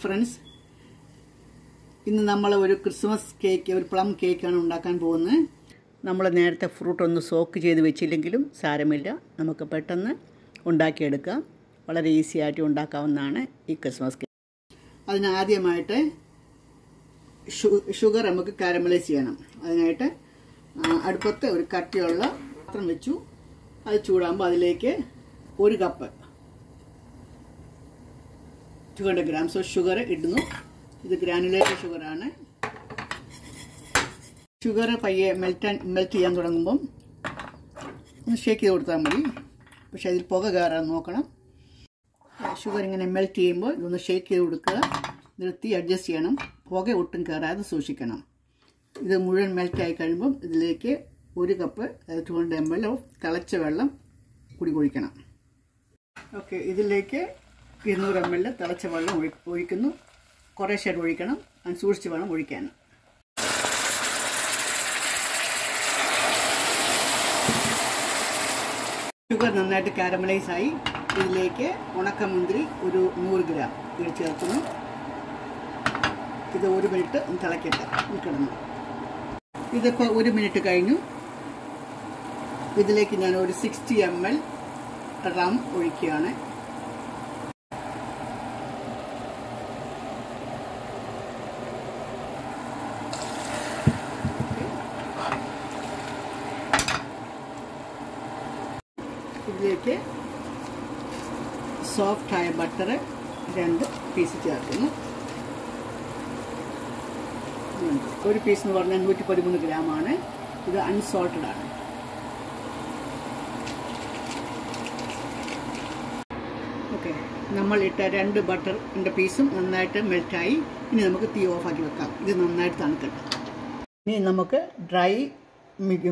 Friends ഇന്ന് നമ്മൾ ഒരു ക്രിസ്മസ് കേക്ക് ഒരു പ്ലം കേക്കാണ് ഉണ്ടാക്കാൻ പോകുന്നത്. നമ്മൾ നേരത്തെ ഫ്രൂട്ട് ഒന്ന് സോക്ക് ചെയ്ത് വെച്ചില്ലെങ്കിലും സാരമില്ല. നമുക്ക് പെട്ടെന്ന് ഉണ്ടാക്കിയെടുക്കാം. വളരെ ഈസി ആയിട്ട് ഉണ്ടാക്കാവുന്നതാണ് ഈ ക്രിസ്മസ് കേക്ക് അതിനാദ്യമായിട്ട് ഷുഗർ നമുക്ക് കാരമലൈസ് ചെയ്യണം. അതിനായിട്ട് അടുപ്പത്ത് ഒരു കട്ടിയുള്ള പാത്രം വെച്ചു. അത് ചൂടാകുമ്പോൾ അതിലേക്ക് ഒരു cup two hundred grams of sugar ഇടുന്നു. ഇത് ഗ്രാനുലേറ്റ് ഷുഗറാണ് ഷുഗർ പയ്യെ മെൽറ്റ് മെൽറ്റ് ചെയ്യാൻ തുടങ്ങുമ്പം ഒന്ന് ഷേക്ക് ചെയ്ത് കൊടുത്താൽ മതി. പക്ഷെ അതിൽ പുക കയറാൻ നോക്കണം. ഷുഗർ ഇങ്ങനെ മെൽറ്റ് ചെയ്യുമ്പോൾ ഇതൊന്ന് ഷേക്ക് ചെയ്ത് കൊടുക്കുക. നിർത്തി അഡ്ജസ്റ്റ് ചെയ്യണം. പുക ഒട്ടും കയറാതെ സൂക്ഷിക്കണം. ഇത് മുഴുവൻ മെൽറ്റായി കഴിയുമ്പം ഇതിലേക്ക് ഒരു cup two hundred M L of തിളച്ച വെള്ളം കുടി കുഴിക്കണം ഓക്കെ ഇതിലേക്ക് ഇരുന്നൂറ് എം എൽ തിളച്ച വെള്ളം ഒഴി ഒഴിക്കുന്നു. കുറേശ്ശായിട്ട് ഒഴിക്കണം. അത് സൂക്ഷിച്ച് വേണം ഒഴിക്കാൻ. ഷുഗർ നന്നായിട്ട് കാരമലൈസ് ആയി. ഇതിലേക്ക് ഉണക്കമുന്തിരി ഒരു നൂറ് ഗ്രാം ഇടി ചേർക്കുന്നു. ഇത് ഒരു മിനിറ്റ് തിളക്കട്ടെ. കിടന്നു. ഇതിപ്പോൾ ഒരു മിനിറ്റ് കഴിഞ്ഞു. ഇതിലേക്ക് ഞാൻ ഒരു സിക്സ്റ്റി എം എൽ റം ഒഴിക്കുകയാണ്. ഇതിലേക്ക് സോഫ്റ്റായ ബട്ടർ രണ്ട് പീസ് ചേർക്കുന്നു. ഒരു പീസ് എന്ന് പറഞ്ഞാൽ നൂറ്റി പതിമൂന്ന് ഗ്രാമാണ് ഇത് അൺസോൾട്ടഡ് ആണ്. ഓക്കെ നമ്മൾ ഇട്ട രണ്ട് ബട്ടറിന്റെ പീസും നന്നായിട്ട് മെൽറ്റായി ഇനി നമുക്ക് തീ ഓഫാക്കി വെക്കാം. ഇത് നന്നായിട്ട് തണുക്കട്ടെ. ഇനി നമുക്ക് ഡ്രൈ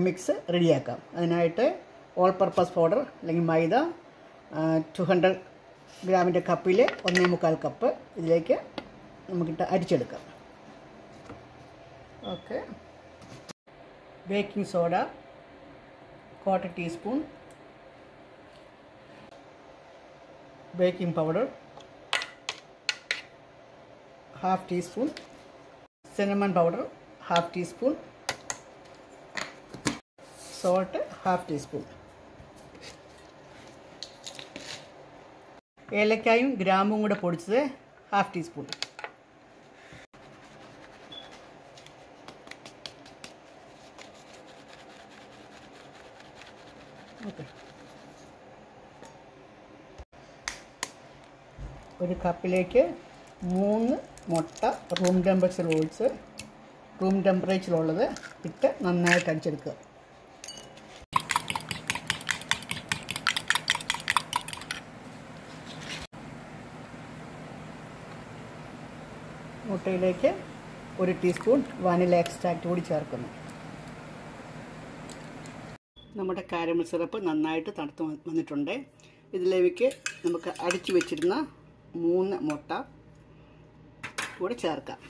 മിക്സ് റെഡിയാക്കാം അതിനായിട്ട് ഓൾ പർപ്പസ് പൗഡർ അല്ലെങ്കിൽ മൈദ ടു ഹൺഡ്രഡ് ഗ്രാമിന്റെ കപ്പിൽ ഒന്നേ മുക്കാൽ കപ്പ് ഇതിലേക്ക് നമുക്കിട്ട് അരിച്ചെടുക്കാം. Okay. Baking soda quarter teaspoon baking powder half teaspoon cinnamon powder half teaspoon salt half teaspoon ഏലക്കായും ഗ്രാമ്പും കൂടെ പൊടിച്ചത് ഹാഫ് ടീസ്പൂൺ ഓക്കെ ഒരു കപ്പിലേക്ക് മൂന്ന് മുട്ട റൂം ടെമ്പറേച്ചർ ഒഴിച്ച് റൂം ടെമ്പറേച്ചറുള്ളത് ഇട്ട് നന്നായിട്ട് അടിച്ചെടുക്കുക. മുട്ടയിലേക്ക് ഒരു ടീസ്പൂൺ വാനില എക്സ്ട്രാക്റ്റ് കൂടി ചേർക്കുന്നു. നമ്മുടെ കാരമൽ സിറപ്പ് നന്നായിട്ട് തണുത്ത് വന്നിട്ടുണ്ട്. ഇതിലേക്ക് നമുക്ക് അടിച്ചു വെച്ചിരുന്ന മൂന്ന് മുട്ട കൂടെ ചേർക്കാം.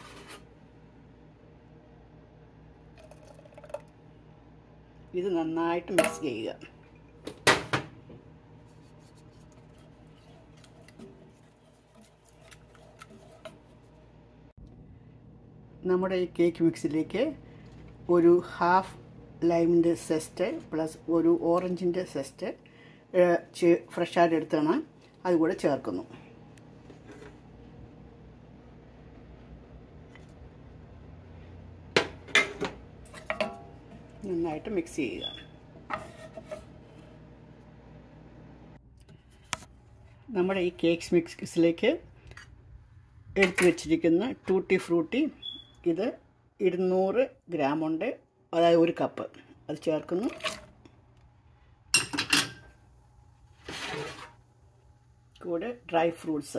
ഇത് നന്നായിട്ട് മിക്സ് ചെയ്യുക. നമ്മുടെ ഈ കേക്ക് മിക്സിലേക്ക് ഒരു ഹാഫ് ലൈമിന്റെ സെസ്റ്റ് പ്ലസ് ഒരു ഓറഞ്ചിന്റെ സെസ്റ്റ് ഫ്രഷായിട്ട് എടുത്താണ് അതുകൂടെ ചേർക്കുന്നു. നന്നായിട്ട് മിക്സ് ചെയ്യുക. നമ്മുടെ ഈ കേക്ക് മിക്സിലേക്ക് എടുത്തു വെച്ചിരിക്കുന്ന ടൂട്ടി ഫ്രൂട്ടി ഇത് ഇരുന്നൂറ് ഗ്രാമുണ്ട്. അതായത് ഒരു കപ്പ്. അത് ചേർക്കുന്നു. കൂടെ ഡ്രൈ ഫ്രൂട്ട്സ്.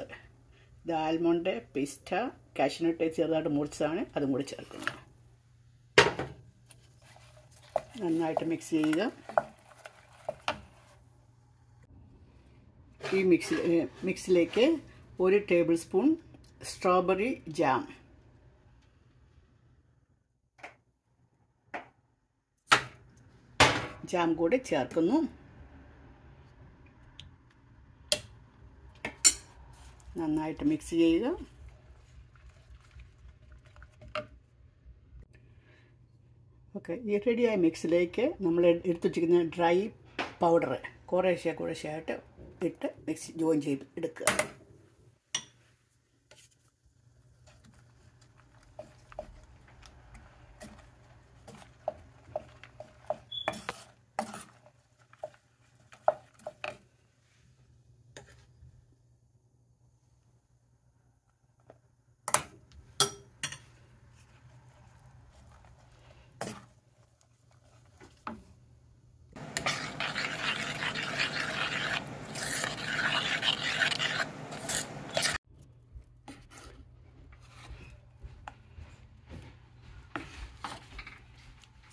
ഇത് ആൽമണ്ട് പിസ്റ്റ കാഷ്നട്ട് ചെറുതായിട്ട് മുറിച്ചതാണ്. അതും കൂടി ചേർക്കുന്നു. നന്നായിട്ട് മിക്സ് ചെയ്യുക. ഈ മിക്സി മിക്സിലേക്ക് ഒരു tablespoon strawberry jam jam കൂടെ ചേർക്കുന്നു. നന്നായിട്ട് മിക്സ് ചെയ്യുക. ഓക്കെ ഈ റെഡിയായ മിക്സിലേക്ക് നമ്മൾ എടുത്തു വച്ചിരിക്കുന്ന ഡ്രൈ പൗഡർ കുറേശ്ശെ കുറേശ്ശെ ആയിട്ട് ഇട്ട് മിക്സ് ജോയിൻ ചെയ്ത് എടുക്കുക.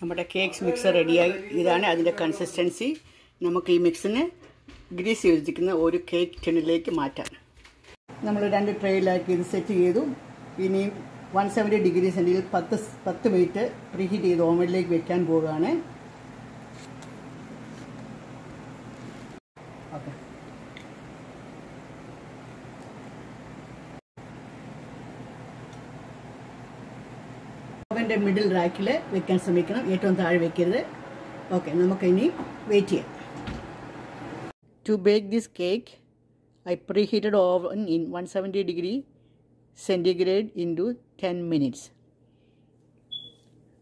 നമ്മുടെ കേക്ക്സ് മിക്സർ റെഡിയായി ഇതാണ് അതിന്റെ കൺസിസ്റ്റൻസി നമുക്ക് ഈ മിക്സിന് ഗ്രീസ് യോജിക്കുന്ന ഒരു കേക്ക് ടിന്നിലേക്ക് മാറ്റാം നമ്മൾ രണ്ട് ട്രേയിലാക്കി ഇത് സെറ്റ് ചെയ്തു. ഇനി വൺ സെവന്റി ഡിഗ്രി സെന്റിൽ പത്ത് പത്ത് മിനിറ്റ് പ്രീഹീറ്റ് ചെയ്ത് ഓവനിലേക്ക് വെക്കാൻ പോവുകയാണ്. ഓവൻ്റെ മിഡിൽ റാക്കിൽ വെക്കാൻ ശ്രമിക്കണം ഏറ്റവും താഴെ വെക്കരുത് ഓക്കെ നമുക്കിനി വെയിറ്റ് ചെയ്യാം to bake this cake I preheated oven in one seventy degree centigrade in to ten minutes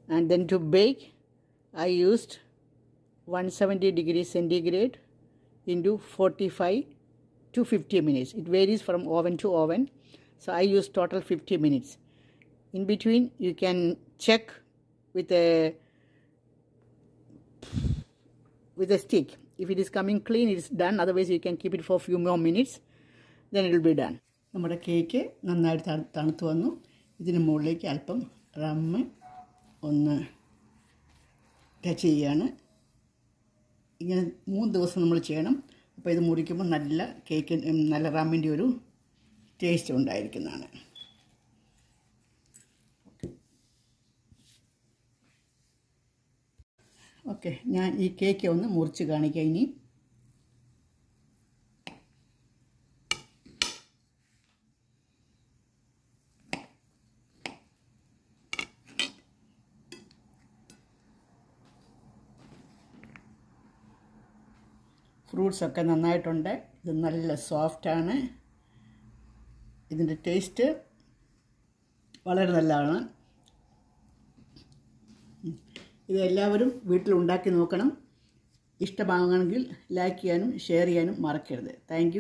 and then to bake I used one seventy degree centigrade in to forty five to 50 minutes. It varies from oven to oven. So I use total 50 minutes. In between, you can check with a with a stick. If it is coming clean, it's done. Otherwise, you can keep it for a few more minutes. Then it will be done. നമ്മുടെ cake നന്നായിട്ട് തണു- തണുത്ത് വന്നു ഇതിന് മുകളിലേക്ക് അല്പം rum ഒന്ന് touch ചെയ്യാണ് ഇങ്ങനെ മൂന്ന് ദിവസം നമ്മൾ ചെയ്യണം അപ്പോൾ ഇത് മുറിക്കുമ്പോൾ നല്ല കേക്ക് നല്ല റമ്മിന്റെ ഒരു ടേസ്റ്റ് ഉണ്ടായിരിക്കുന്നതാണ് ഓക്കെ ഞാൻ ഈ കേക്ക് ഒന്ന് മുറിച്ച് കാണിക്കാം ഇനി. ഫ്രൂട്ട്സൊക്കെ നന്നായിട്ടുണ്ട്. ഇത് നല്ല സോഫ്റ്റാണ്. ഇതിന്റെ ടേസ്റ്റ് വളരെ നല്ലതാണ്. ഇത് എല്ലാവരും വീട്ടിൽ ഉണ്ടാക്കി നോക്കണം. ഇഷ്ടമാകണമെങ്കിൽ ലൈക്ക് ചെയ്യാനും ഷെയർ ചെയ്യാനും മറക്കരുത്. താങ്ക്